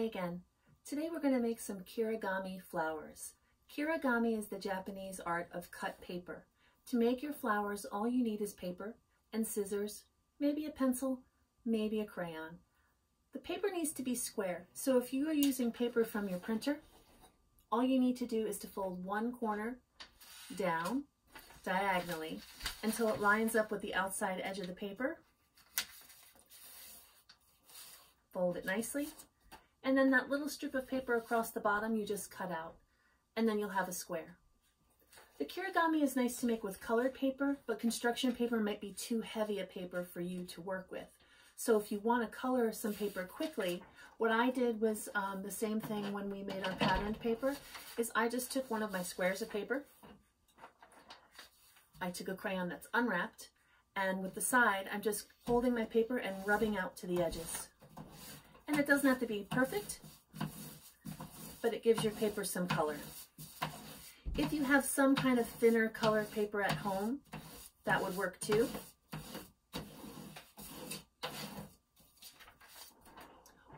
Hi again. Today we're going to make some kirigami flowers. Kirigami is the Japanese art of cut paper. To make your flowers, all you need is paper and scissors, maybe a pencil, maybe a crayon. The paper needs to be square, so if you are using paper from your printer, all you need to do is to fold one corner down diagonally until it lines up with the outside edge of the paper. Fold it nicely. And then that little strip of paper across the bottom you just cut out. And then you'll have a square. The kirigami is nice to make with colored paper, but construction paper might be too heavy a paper for you to work with. So if you want to color some paper quickly, what I did was um, the same thing when we made our patterned paper, is I just took one of my squares of paper, I took a crayon that's unwrapped, and with the side, I'm just holding my paper and rubbing out to the edges. And it doesn't have to be perfect, but it gives your paper some color. If you have some kind of thinner colored paper at home, that would work too.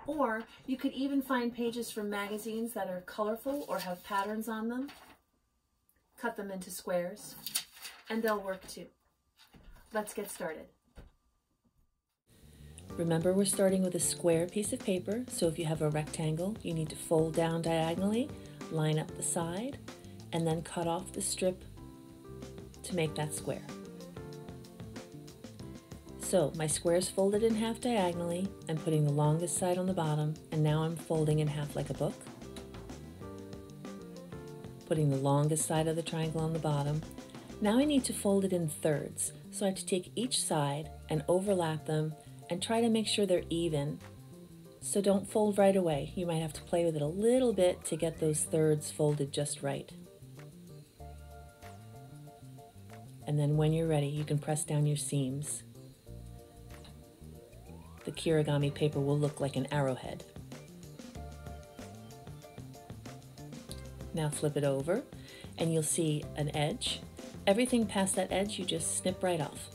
Or you could even find pages from magazines that are colorful or have patterns on them. Cut them into squares and they'll work too. Let's get started. Remember we're starting with a square piece of paper, so if you have a rectangle, you need to fold down diagonally, line up the side, and then cut off the strip to make that square. So my square is folded in half diagonally. I'm putting the longest side on the bottom, and now I'm folding in half like a book. Putting the longest side of the triangle on the bottom. Now I need to fold it in thirds, so I have to take each side and overlap them and try to make sure they're even. So don't fold right away. You might have to play with it a little bit to get those thirds folded just right. And then when you're ready, you can press down your seams. The kirigami paper will look like an arrowhead. Now flip it over and you'll see an edge. Everything past that edge you just snip right off.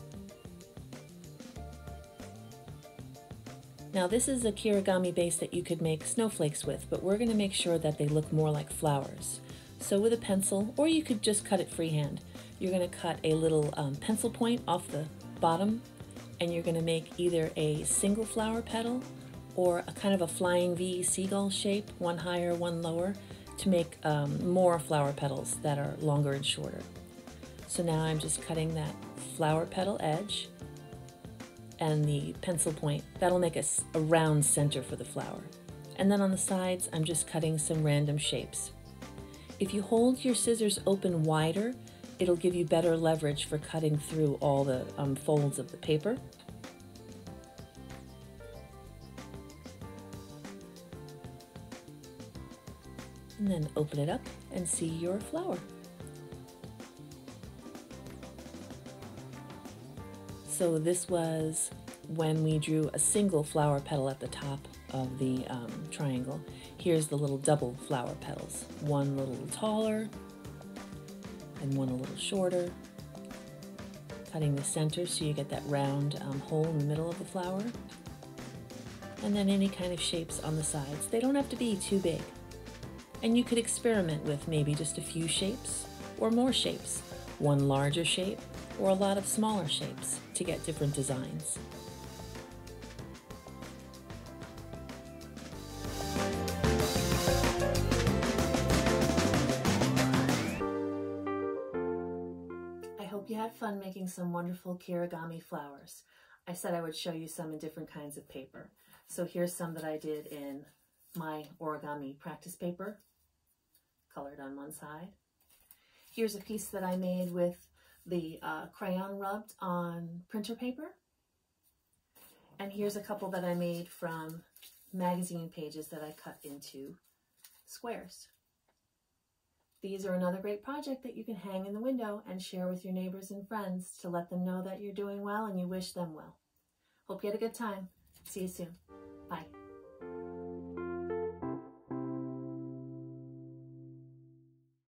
Now this is a kirigami base that you could make snowflakes with, but we're going to make sure that they look more like flowers. So with a pencil, or you could just cut it freehand, you're going to cut a little um, pencil point off the bottom and you're going to make either a single flower petal or a kind of a flying V seagull shape, one higher, one lower, to make um, more flower petals that are longer and shorter. So now I'm just cutting that flower petal edge and the pencil point. That'll make a, a round center for the flower. And then on the sides, I'm just cutting some random shapes. If you hold your scissors open wider, it'll give you better leverage for cutting through all the um, folds of the paper. And then open it up and see your flower. So this was when we drew a single flower petal at the top of the um, triangle. Here's the little double flower petals. One a little taller and one a little shorter. Cutting the center so you get that round um, hole in the middle of the flower. And then any kind of shapes on the sides. They don't have to be too big. And you could experiment with maybe just a few shapes or more shapes. One larger shape or a lot of smaller shapes to get different designs. I hope you had fun making some wonderful kirigami flowers. I said I would show you some in different kinds of paper. So here's some that I did in my origami practice paper, colored on one side. Here's a piece that I made with the uh, crayon rubbed on printer paper. And here's a couple that I made from magazine pages that I cut into squares. These are another great project that you can hang in the window and share with your neighbors and friends to let them know that you're doing well and you wish them well. Hope you had a good time. See you soon. Bye.